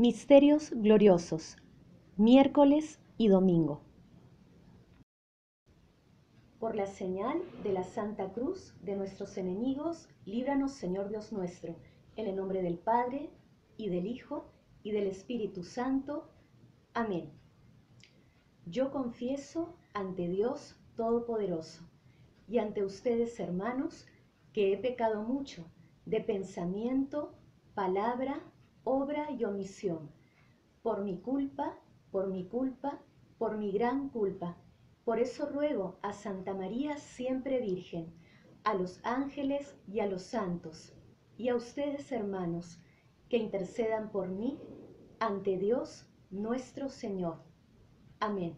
Misterios gloriosos, miércoles y domingo. Por la señal de la Santa Cruz de nuestros enemigos, líbranos Señor Dios nuestro, en el nombre del Padre, y del Hijo, y del Espíritu Santo. Amén. Yo confieso ante Dios Todopoderoso y ante ustedes, hermanos, que he pecado mucho de pensamiento, palabra, obra y omisión, por mi culpa, por mi culpa, por mi gran culpa. Por eso ruego a Santa María siempre Virgen, a los ángeles y a los santos, y a ustedes hermanos, que intercedan por mí ante Dios nuestro Señor. Amén.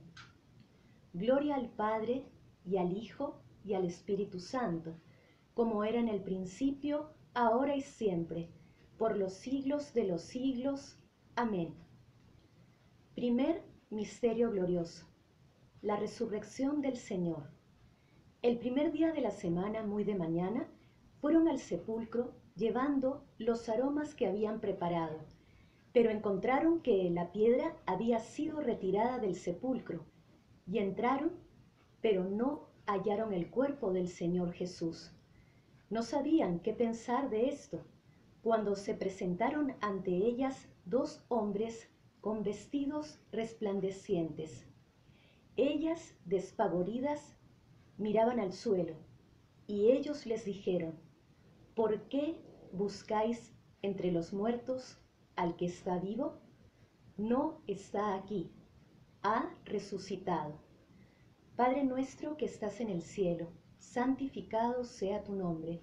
Gloria al Padre y al Hijo y al Espíritu Santo, como era en el principio, ahora y siempre por los siglos de los siglos. Amén. Primer Misterio Glorioso. La resurrección del Señor. El primer día de la semana, muy de mañana, fueron al sepulcro llevando los aromas que habían preparado, pero encontraron que la piedra había sido retirada del sepulcro, y entraron, pero no hallaron el cuerpo del Señor Jesús. No sabían qué pensar de esto cuando se presentaron ante ellas dos hombres con vestidos resplandecientes. Ellas, despavoridas, miraban al suelo, y ellos les dijeron, ¿por qué buscáis entre los muertos al que está vivo? No está aquí, ha resucitado. Padre nuestro que estás en el cielo, santificado sea tu nombre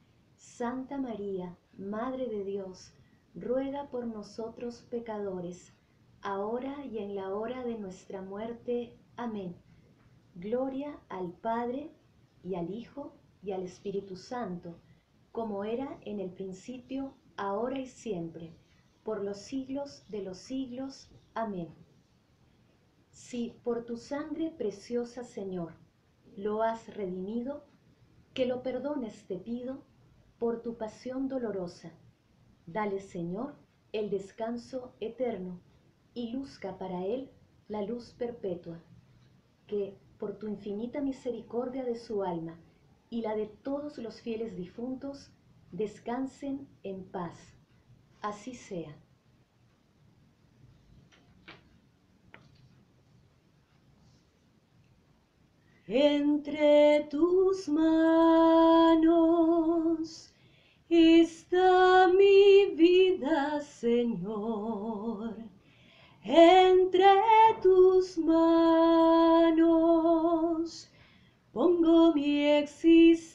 Santa María, Madre de Dios, ruega por nosotros pecadores, ahora y en la hora de nuestra muerte. Amén. Gloria al Padre, y al Hijo, y al Espíritu Santo, como era en el principio, ahora y siempre, por los siglos de los siglos. Amén. Si por tu sangre preciosa, Señor, lo has redimido, que lo perdones te pido por tu pasión dolorosa. Dale, Señor, el descanso eterno y luzca para él la luz perpetua, que por tu infinita misericordia de su alma y la de todos los fieles difuntos, descansen en paz. Así sea. Entre tus manos está mi vida, Señor. Entre tus manos pongo mi existir.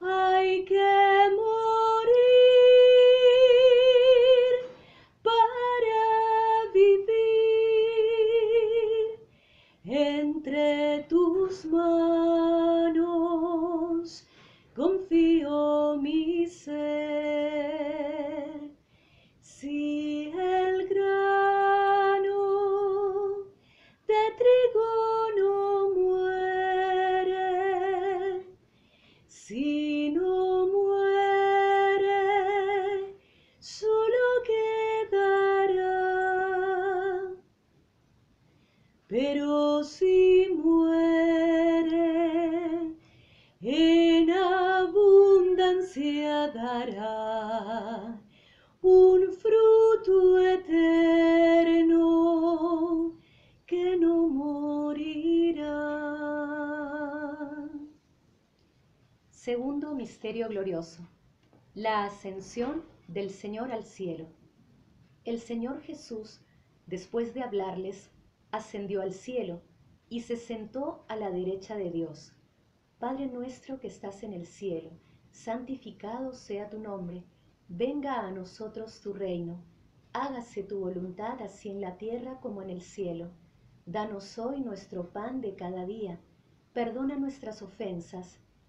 Hay que morir para vivir entre tus manos. Mi glorioso. La ascensión del Señor al cielo. El Señor Jesús, después de hablarles, ascendió al cielo y se sentó a la derecha de Dios. Padre nuestro que estás en el cielo, santificado sea tu nombre Venga a nosotros tu reino, hágase tu voluntad así en la tierra como en el cielo. Danos hoy nuestro pan de cada día. Perdona nuestras ofensas,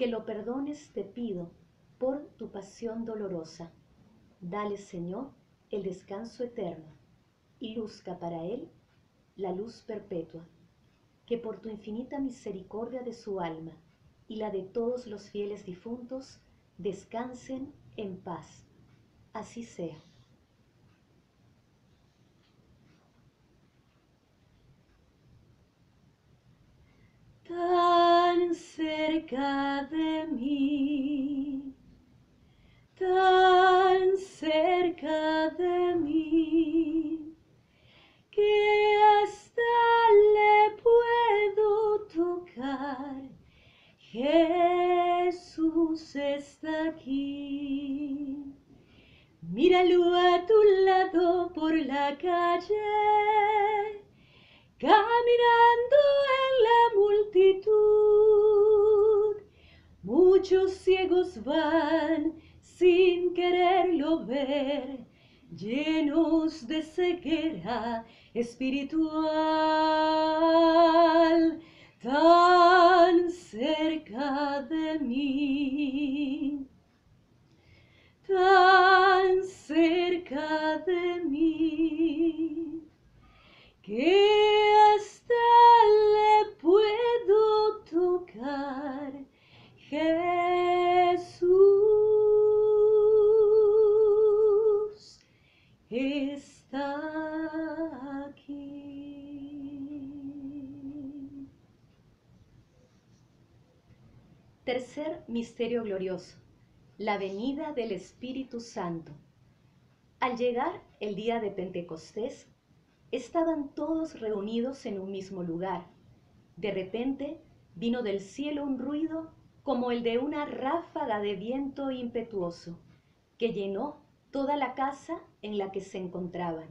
que lo perdones te pido por tu pasión dolorosa. Dale, Señor, el descanso eterno y luzca para él la luz perpetua. Que por tu infinita misericordia de su alma y la de todos los fieles difuntos descansen en paz. Así sea. tan cerca espiritual, Tercer misterio glorioso, la venida del Espíritu Santo. Al llegar el día de Pentecostés, estaban todos reunidos en un mismo lugar. De repente vino del cielo un ruido como el de una ráfaga de viento impetuoso, que llenó toda la casa en la que se encontraban.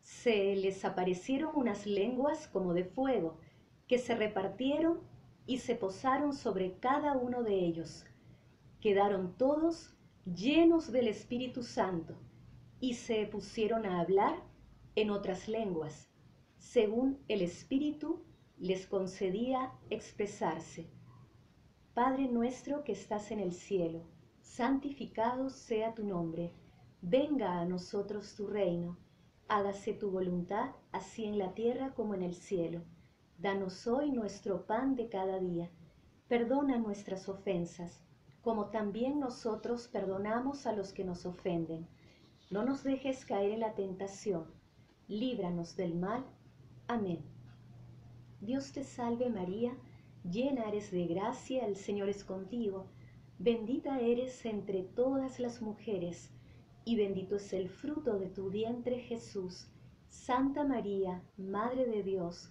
Se les aparecieron unas lenguas como de fuego, que se repartieron y se posaron sobre cada uno de ellos. Quedaron todos llenos del Espíritu Santo y se pusieron a hablar en otras lenguas, según el Espíritu les concedía expresarse. Padre nuestro que estás en el cielo, santificado sea tu nombre, venga a nosotros tu reino, hágase tu voluntad, así en la tierra como en el cielo. Danos hoy nuestro pan de cada día, perdona nuestras ofensas, como también nosotros perdonamos a los que nos ofenden. No nos dejes caer en la tentación, líbranos del mal. Amén. Dios te salve María, llena eres de gracia, el Señor es contigo, bendita eres entre todas las mujeres, y bendito es el fruto de tu vientre Jesús. Santa María, Madre de Dios,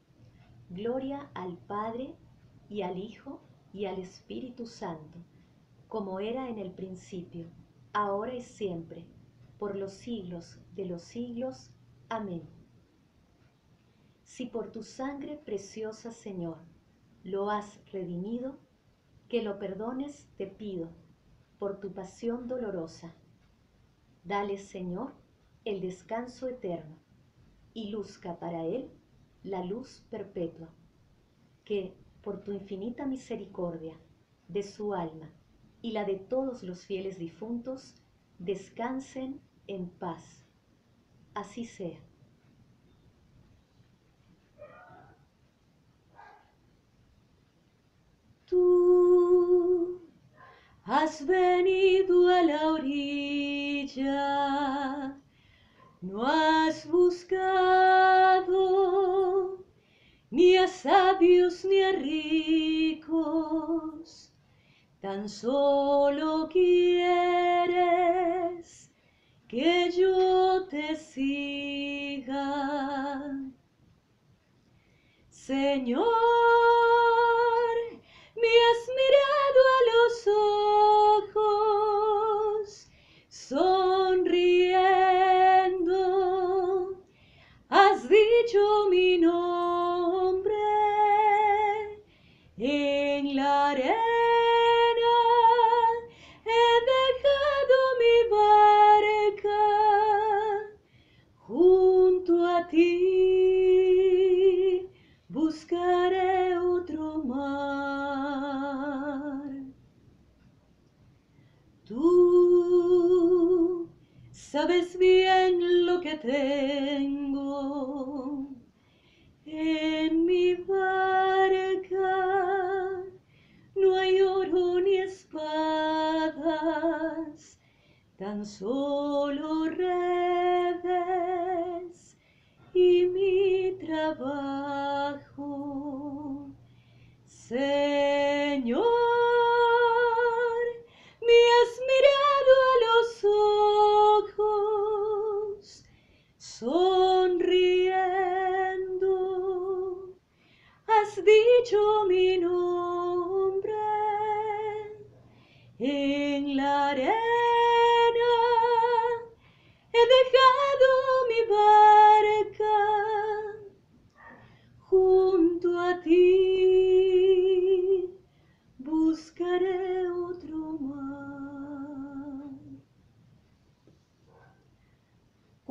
Gloria al Padre, y al Hijo, y al Espíritu Santo, como era en el principio, ahora y siempre, por los siglos de los siglos. Amén. Si por tu sangre preciosa, Señor, lo has redimido, que lo perdones te pido, por tu pasión dolorosa Dale, Señor, el descanso eterno y luzca para él la luz perpetua, que por tu infinita misericordia de su alma y la de todos los fieles difuntos descansen en paz. Así sea. Tú has venido a la orilla no has buscado ni has sabios ni a ricos, tan solo quieres que yo te siga. Señor, me has mirado a los ojos, sonriendo, has dicho mi nombre sabes bien lo que tengo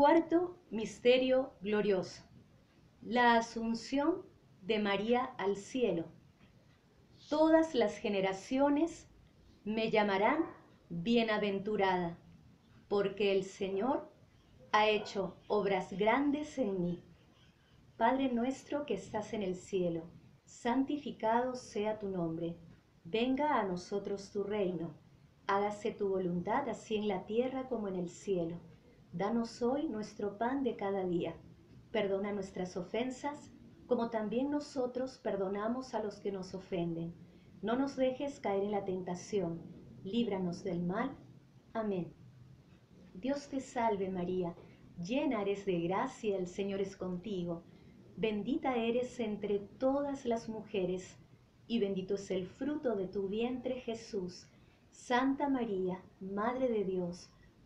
Cuarto misterio glorioso. La asunción de María al cielo. Todas las generaciones me llamarán bienaventurada, porque el Señor ha hecho obras grandes en mí. Padre nuestro que estás en el cielo, santificado sea tu nombre. Venga a nosotros tu reino. Hágase tu voluntad así en la tierra como en el cielo. Danos hoy nuestro pan de cada día. Perdona nuestras ofensas, como también nosotros perdonamos a los que nos ofenden. No nos dejes caer en la tentación. Líbranos del mal. Amén. Dios te salve María, llena eres de gracia, el Señor es contigo. Bendita eres entre todas las mujeres, y bendito es el fruto de tu vientre Jesús. Santa María, Madre de Dios,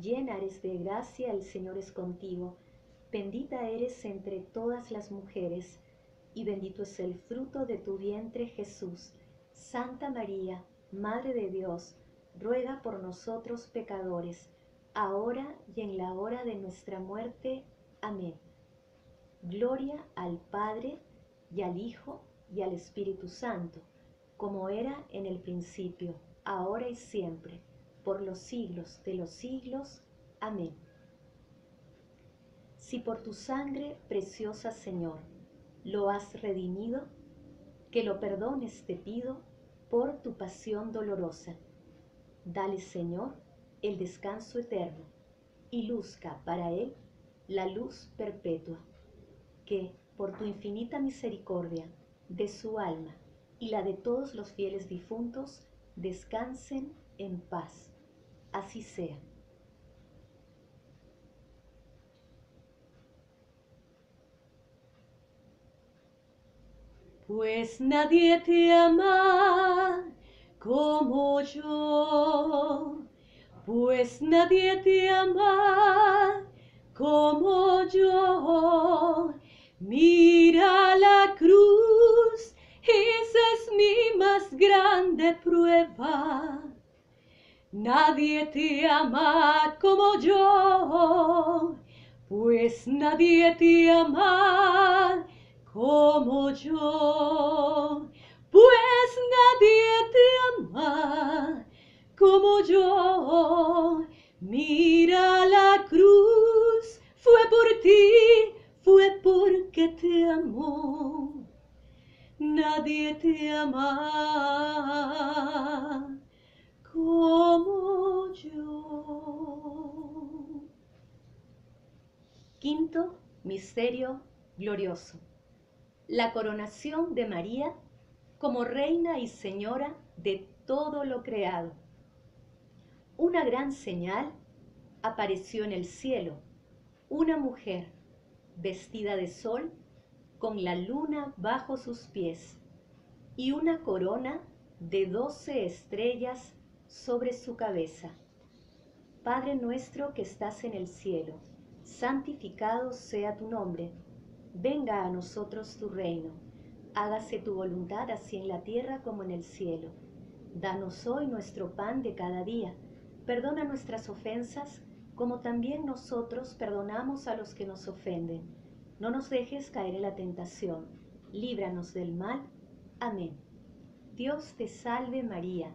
llena eres de gracia, el Señor es contigo, bendita eres entre todas las mujeres, y bendito es el fruto de tu vientre Jesús. Santa María, Madre de Dios, ruega por nosotros pecadores, ahora y en la hora de nuestra muerte. Amén. Gloria al Padre y al Hijo y al Espíritu Santo, como era en el principio, ahora y siempre, por los siglos de los siglos. Amén. Si por tu sangre, preciosa Señor, lo has redimido, que lo perdones te pido por tu pasión dolorosa. Dale, Señor, el descanso eterno y luzca para él la luz perpetua, que por tu infinita misericordia de su alma y la de todos los fieles difuntos descansen en paz. Así sea. Pues nadie te ama como yo pues nadie te ama como yo. Mira la cruz, esa es mi más grande prueba. Nadie te ama como yo, pues nadie te ama como yo, pues nadie te ama como yo. Mira la cruz, fue por ti, fue porque te amó. Nadie te ama como yo. Quinto misterio glorioso. La coronación de María como reina y señora de todo lo creado una gran señal apareció en el cielo, una mujer vestida de sol con la luna bajo sus pies y una corona de doce estrellas sobre su cabeza. Padre nuestro que estás en el cielo, santificado sea tu nombre, venga a nosotros tu reino, hágase tu voluntad así en la tierra como en el cielo. Danos hoy nuestro pan de cada día Perdona nuestras ofensas, como también nosotros perdonamos a los que nos ofenden. No nos dejes caer en la tentación. Líbranos del mal. Amén. Dios te salve María,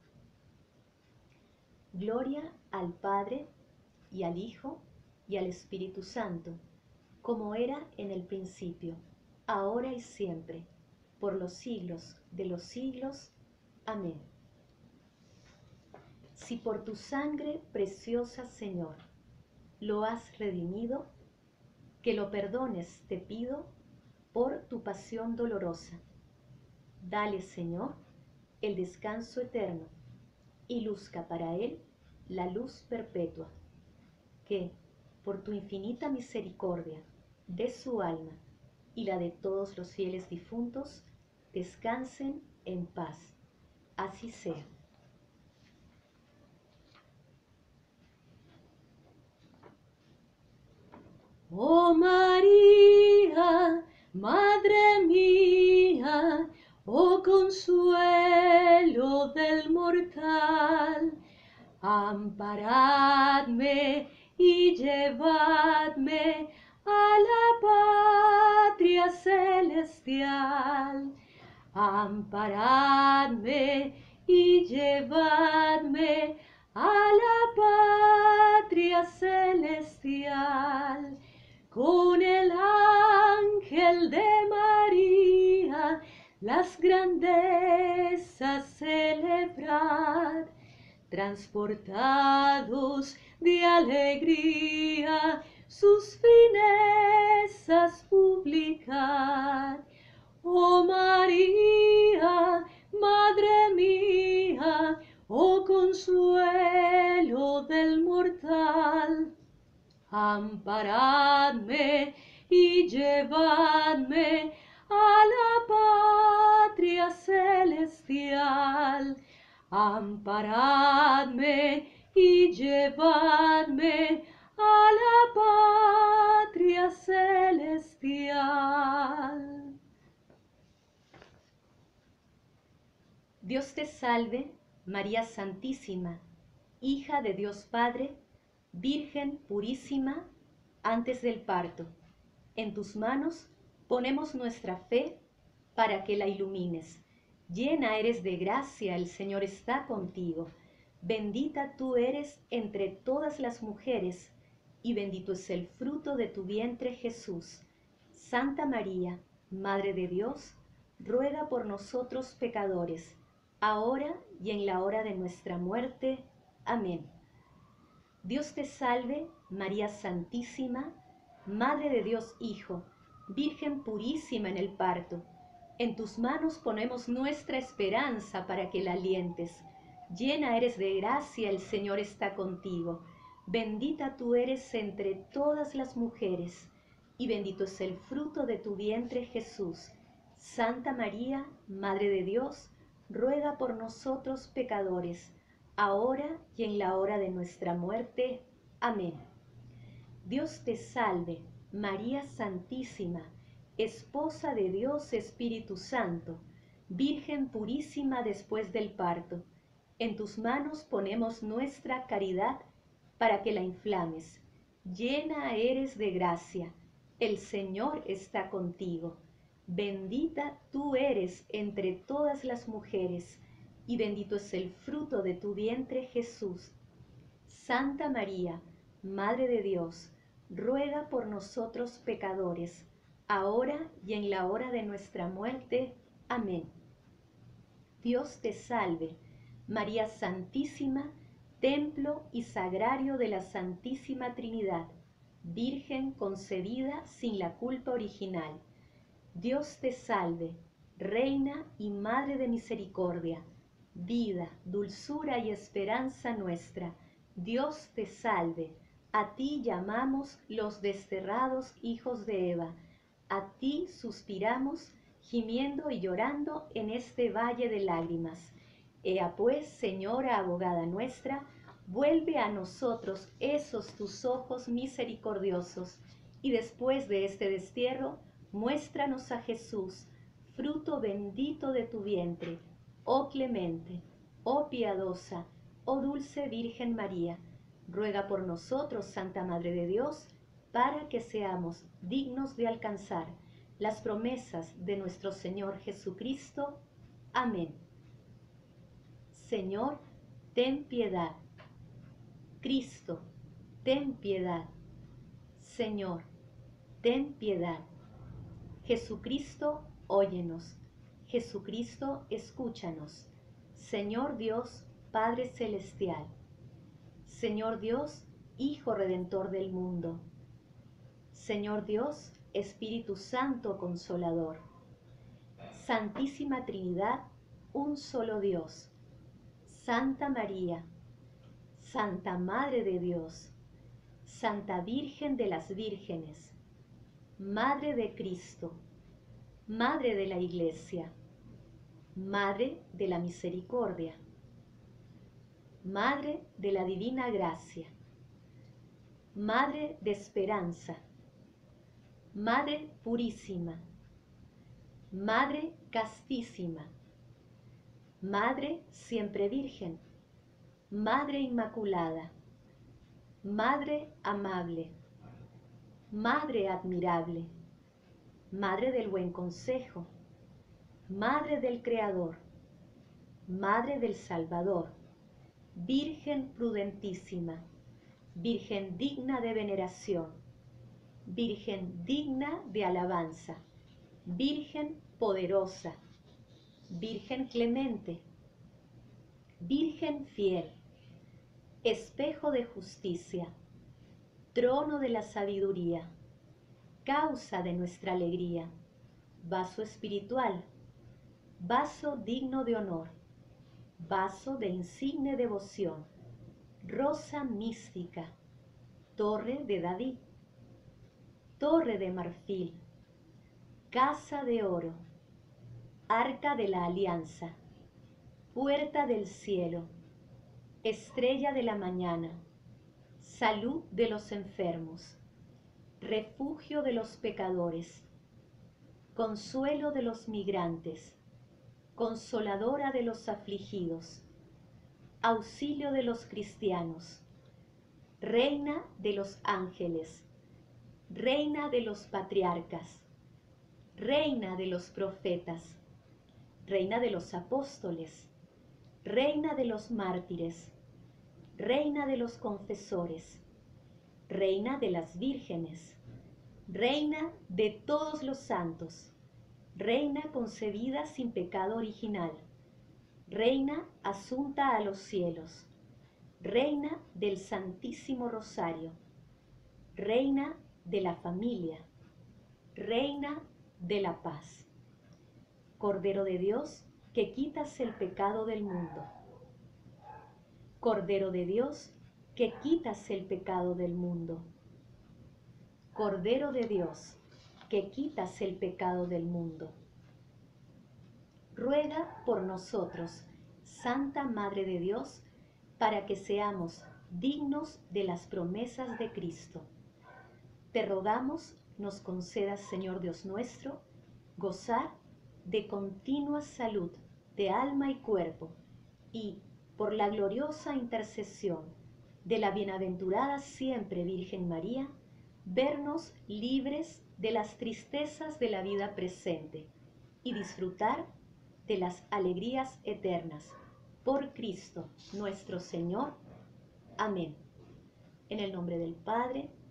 Gloria al Padre, y al Hijo, y al Espíritu Santo, como era en el principio, ahora y siempre, por los siglos de los siglos. Amén si por tu sangre preciosa, Señor, lo has redimido, que lo perdones, te pido, por tu pasión dolorosa. Dale, Señor, el descanso eterno y luzca para él la luz perpetua, que, por tu infinita misericordia, de su alma y la de todos los fieles difuntos, descansen en paz. Así sea. Oh María, Madre mía, oh consuelo del mortal, amparadme y llevadme a la patria celestial. Amparadme y llevadme a la las grandezas celebrar, transportados de alegría, sus finezas publicar. Oh María, Madre mía, oh consuelo del mortal, amparadme y llevadme a la celestial. Amparadme y llevadme a la patria celestial. Dios te salve, María Santísima, hija de Dios Padre, Virgen purísima, antes del parto, en tus manos ponemos nuestra fe para que la ilumines. Llena eres de gracia, el Señor está contigo. Bendita tú eres entre todas las mujeres, y bendito es el fruto de tu vientre Jesús. Santa María, Madre de Dios, ruega por nosotros pecadores, ahora y en la hora de nuestra muerte. Amén. Dios te salve, María Santísima, Madre de Dios Hijo, Virgen purísima en el parto. En tus manos ponemos nuestra esperanza para que la alientes. Llena eres de gracia, el Señor está contigo. Bendita tú eres entre todas las mujeres, y bendito es el fruto de tu vientre Jesús. Santa María, Madre de Dios, ruega por nosotros pecadores, ahora y en la hora de nuestra muerte. Amén. Dios te salve, María Santísima, Esposa de Dios Espíritu Santo, Virgen purísima después del parto. En tus manos ponemos nuestra caridad para que la inflames. Llena eres de gracia, el Señor está contigo. Bendita tú eres entre todas las mujeres, y bendito es el fruto de tu vientre Jesús. Santa María, Madre de Dios, ruega por nosotros pecadores, ahora y en la hora de nuestra muerte. Amén. Dios te salve, María Santísima, templo y sagrario de la Santísima Trinidad, Virgen concebida sin la culpa original. Dios te salve, Reina y Madre de Misericordia, vida, dulzura y esperanza nuestra. Dios te salve, a ti llamamos los desterrados hijos de Eva, a ti suspiramos, gimiendo y llorando en este valle de lágrimas. Ea pues, Señora abogada nuestra, vuelve a nosotros esos tus ojos misericordiosos, y después de este destierro, muéstranos a Jesús, fruto bendito de tu vientre, oh clemente, oh piadosa, oh dulce Virgen María, ruega por nosotros, Santa Madre de Dios, para que seamos dignos de alcanzar las promesas de nuestro Señor Jesucristo. Amén. Señor, ten piedad. Cristo, ten piedad. Señor, ten piedad. Jesucristo, óyenos. Jesucristo, escúchanos. Señor Dios, Padre Celestial. Señor Dios, Hijo Redentor del mundo. Señor Dios, Espíritu Santo Consolador. Santísima Trinidad, un solo Dios Santa María, Santa Madre de Dios, Santa Virgen de las Vírgenes, Madre de Cristo, Madre de la Iglesia, Madre de la Misericordia, Madre de la Divina Gracia, Madre de Esperanza, Madre Purísima, Madre Castísima, Madre siempre Virgen, Madre Inmaculada, Madre amable, Madre admirable, Madre del buen consejo, Madre del Creador, Madre del Salvador, Virgen prudentísima, Virgen digna de veneración, Virgen digna de alabanza, Virgen poderosa, Virgen clemente, Virgen fiel, espejo de justicia, trono de la sabiduría, causa de nuestra alegría, vaso espiritual, vaso digno de honor, vaso de insigne devoción, rosa mística, torre de David, torre de marfil, casa de oro, arca de la alianza, puerta del cielo, estrella de la mañana, salud de los enfermos, refugio de los pecadores, consuelo de los migrantes, consoladora de los afligidos, auxilio de los cristianos, reina de los ángeles, reina de los patriarcas, reina de los profetas, reina de los apóstoles, reina de los mártires, reina de los confesores, reina de las vírgenes, reina de todos los santos, reina concebida sin pecado original, reina asunta a los cielos, Reina del Santísimo Rosario, Reina de la familia, Reina de la paz. Cordero de Dios, que quitas el pecado del mundo. Cordero de Dios, que quitas el pecado del mundo. Cordero de Dios, que quitas el pecado del mundo. Ruega por nosotros, Santa Madre de Dios, para que seamos dignos de las promesas de Cristo. Te rogamos nos concedas, Señor Dios nuestro, gozar de continua salud de alma y cuerpo y, por la gloriosa intercesión de la bienaventurada siempre Virgen María, vernos libres de las tristezas de la vida presente y disfrutar de las alegrías eternas. Por Cristo nuestro Señor. Amén. En el nombre del Padre,